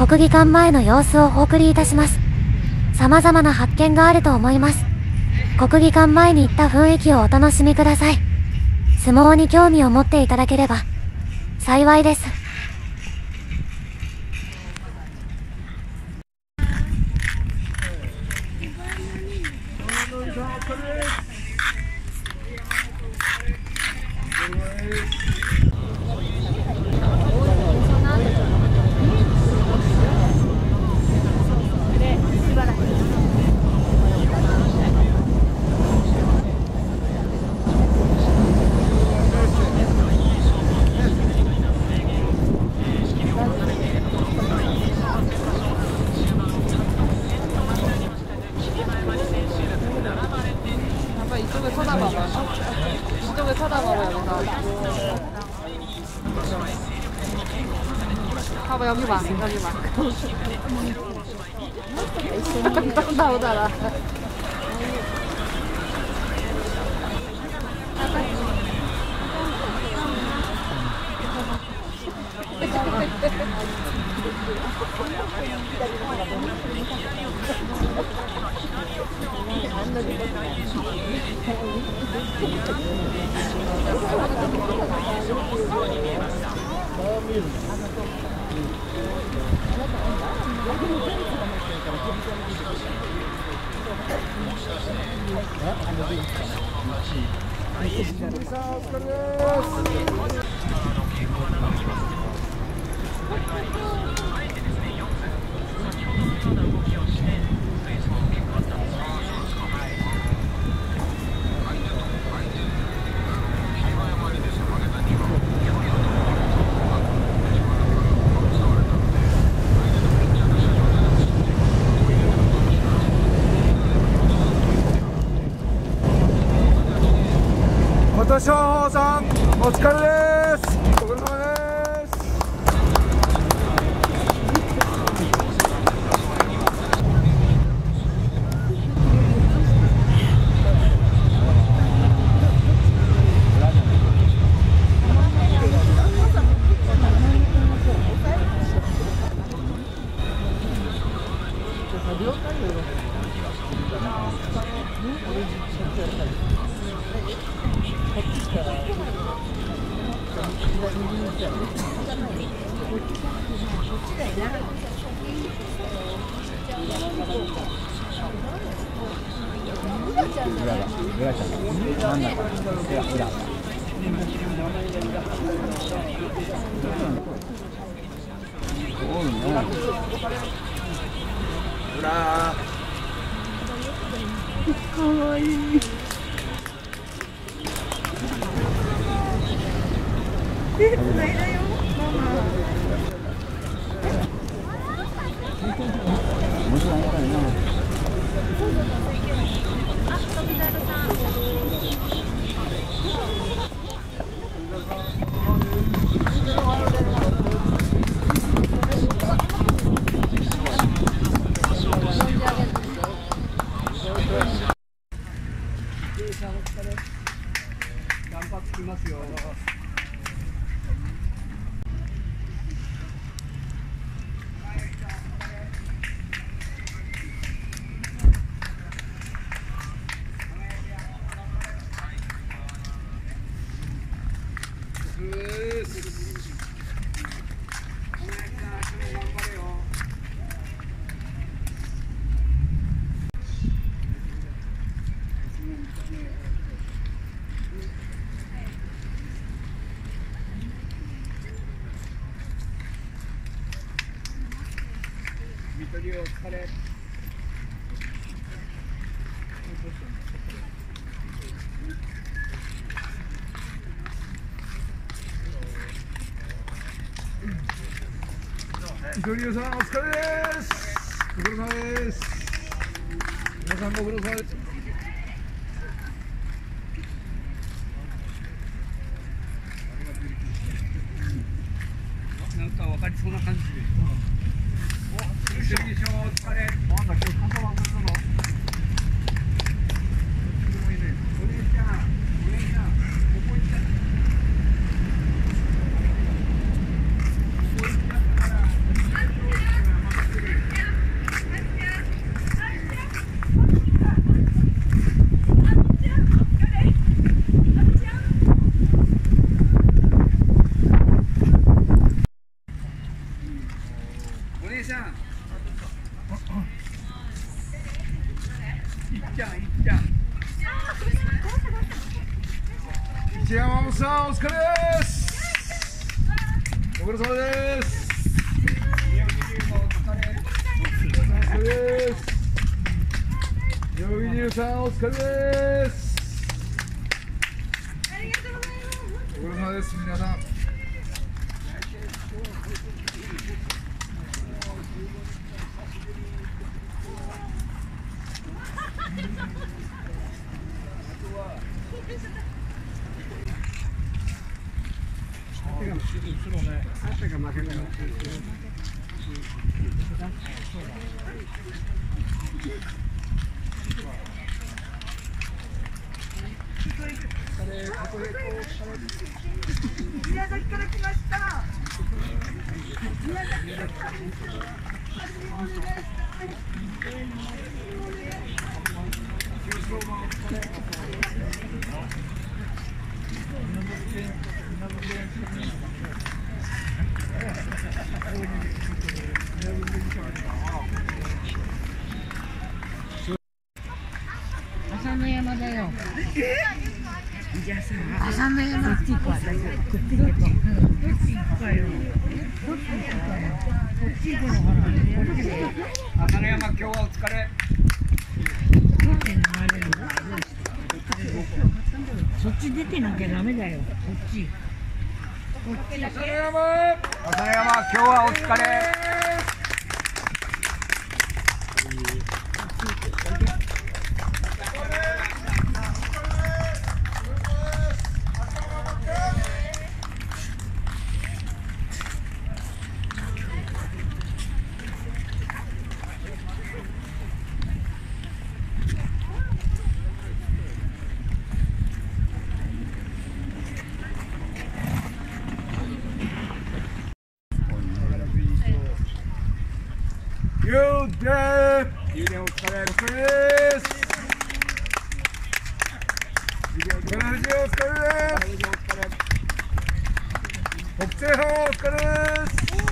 国技館前の様子をお送りいたします。様々な発見があると思います。国技館前に行った雰囲気をお楽しみください。相撲に興味を持っていただければ、幸いです。moją mamę. Dobra, udala. Thank you. 기봐 琴勝峰さんお疲れですご苦労様です。かわいい。lấy lấy uống 見取りお疲れ見取りおさんお疲れです。ご苦労様です。皆さんご苦労様です。なんか分かりそうな感じで。じゃん。一山本さんお疲れです。ご苦労様です。お疲れです。妙義龍さんお疲れです。ご苦労様です。皆さん。宮崎から来ましたの山だよ。朝の山こっち行くわ。こっち行くと。うん、どっち行くかよ。どっち行くかよ。こっち行くのかな。こっちで。朝の山今日はお疲れどっちに流れるの。そっち出てなきゃダメだよ。こっち。こっち。朝の山朝の山今日はお疲れゆうでゆうでお疲れお疲れです富士お疲れです北西藩お疲れです。